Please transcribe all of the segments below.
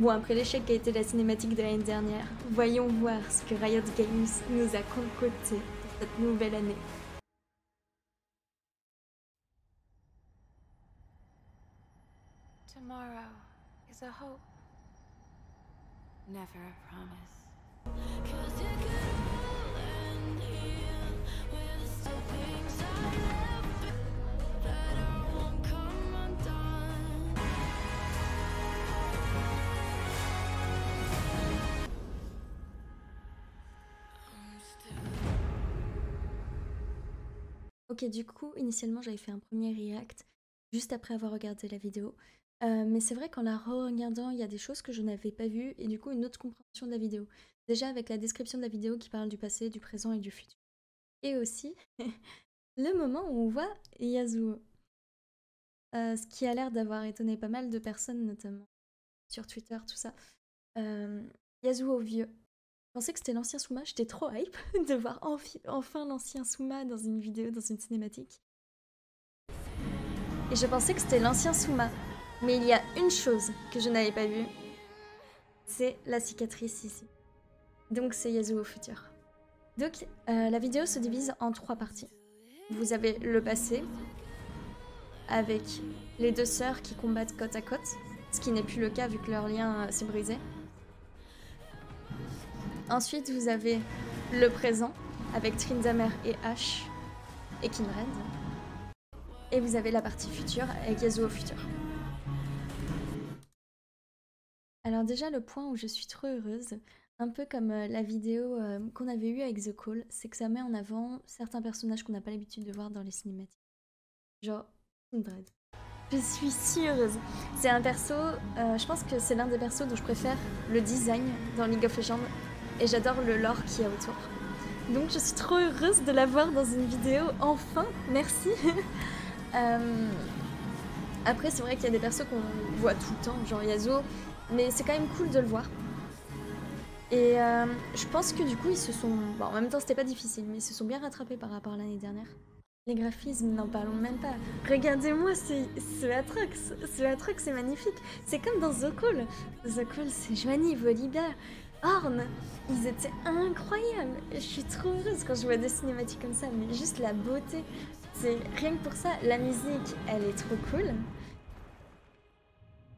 Bon, après l'échec qui a été la cinématique de l'année dernière, voyons voir ce que Riot Games nous a concocté cette nouvelle année. Tomorrow is a hope, never a promise. Ok, du coup, initialement, j'avais fait un premier react juste après avoir regardé la vidéo. Euh, mais c'est vrai qu'en la re-regardant, il y a des choses que je n'avais pas vues et du coup une autre compréhension de la vidéo. Déjà avec la description de la vidéo qui parle du passé, du présent et du futur. Et aussi le moment où on voit Yasuo. Euh, ce qui a l'air d'avoir étonné pas mal de personnes, notamment sur Twitter, tout ça. Euh, Yasuo vieux. Je pensais que c'était l'ancien Souma, j'étais trop hype de voir enfi- enfin l'ancien Souma dans une vidéo, dans une cinématique. Et je pensais que c'était l'ancien Souma. Mais il y a une chose que je n'avais pas vue. C'est la cicatrice ici. Donc c'est Yasuo au futur. Donc euh, la vidéo se divise en trois parties. Vous avez le passé, avec les deux sœurs qui combattent côte à côte, ce qui n'est plus le cas vu que leur lien euh, s'est brisé. Ensuite, vous avez le présent, avec Trindamer et Ash et Kindred. Et vous avez la partie future avec Yasuo au futur. Alors déjà, le point où je suis trop heureuse, un peu comme euh, la vidéo euh, qu'on avait eue avec The Call, c'est que ça met en avant certains personnages qu'on n'a pas l'habitude de voir dans les cinématiques. Genre Kindred. Je suis si heureuse. C'est un perso, euh, je pense que c'est l'un des persos dont je préfère le design dans League of Legends et j'adore le lore qu'il y a autour. Donc je suis trop heureuse de la voir dans une vidéo, enfin, merci. Euh, Après c'est vrai qu'il y a des persos qu'on voit tout le temps, genre Yasuo, mais c'est quand même cool de le voir. Et euh, je pense que du coup ils se sont... Bon en même temps c'était pas difficile, mais ils se sont bien rattrapés par rapport à l'année dernière. Les graphismes, n'en parlons même pas. Regardez-moi ce, Atrox, ce Atrox c'est magnifique. C'est comme dans The Call. The Call c'est Joanie, Volibear, Horn. Ils étaient incroyables. Je suis trop heureuse quand je vois des cinématiques comme ça, mais juste la beauté. C'est rien que pour ça, la musique, elle est trop cool.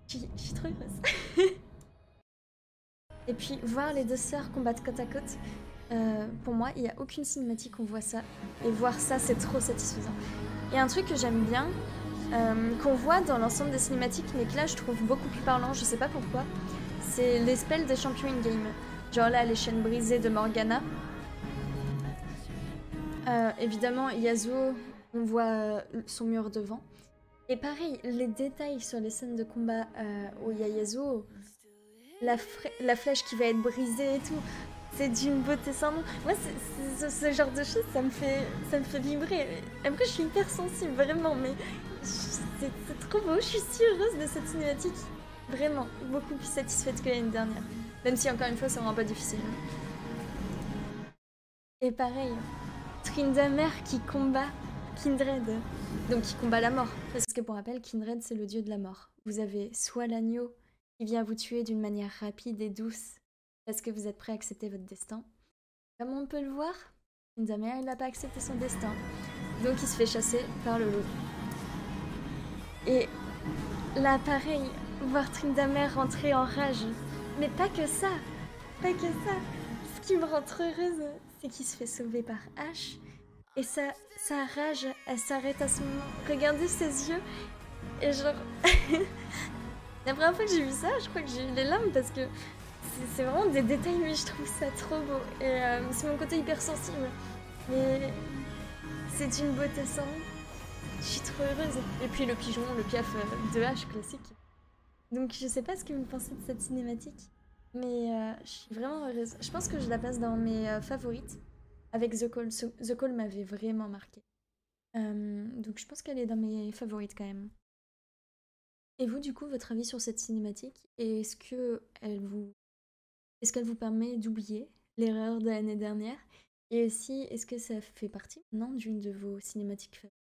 Je suis, trop heureuse. Et puis voir les deux sœurs combattre côte à côte, euh, pour moi, il n'y a aucune cinématique où on voit ça. Et voir ça, c'est trop satisfaisant. Et un truc que j'aime bien, euh, qu'on voit dans l'ensemble des cinématiques, mais que là je trouve beaucoup plus parlant, je sais pas pourquoi, c'est les spells des champions in-game. Genre là, les chaînes brisées de Morgana. Euh, évidemment, Yasuo, on voit euh, son mur devant. Et pareil, les détails sur les scènes de combat euh, où il y a Yasuo, la, flèche qui va être brisée et tout, c'est d'une beauté sans nom. Moi, ce, genre de choses, ça me fait, ça me fait vibrer. Après, je suis hyper sensible, vraiment, mais c'est trop beau. Je suis si heureuse de cette cinématique. Vraiment, beaucoup plus satisfaite que l'année dernière. Même si, encore une fois, ça rend pas difficile. Et pareil, Trindamer qui combat Kindred. Donc, qui combat la mort. Parce que, pour rappel, Kindred, c'est le dieu de la mort. Vous avez soit l'agneau qui vient vous tuer d'une manière rapide et douce parce que vous êtes prêt à accepter votre destin. Comme on peut le voir, Trindamer, il n'a pas accepté son destin. Donc, il se fait chasser par le loup. Et là, pareil, voir Trindamer rentrer en rage. Mais pas que ça, pas que ça. Ce qui me rend trop heureuse, c'est qu'il se fait sauver par H. Et sa, sa rage, elle s'arrête à ce moment. Regardez ses yeux. Et genre... La première fois que j'ai vu ça, je crois que j'ai eu les larmes parce que c'est- vraiment des détails, mais je trouve ça trop beau. Et euh, c'est mon côté hypersensible. Mais c'est d'une beauté sans nom. Je suis trop heureuse. Et puis le pigeon, le piaf euh, de H classique. Donc je sais pas ce que vous pensez de cette cinématique, mais euh, je suis vraiment heureuse. Je pense que je la place dans mes euh, favorites avec The Call. The Call m'avait vraiment marqué. Euh, donc je pense qu'elle est dans mes favorites quand même. Et vous, du coup, votre avis sur cette cinématique? Est-ce que elle vous, est-ce qu'elle vous permet d'oublier l'erreur de l'année dernière? Et aussi, est-ce que ça fait partie maintenant d'une de vos cinématiques favorites?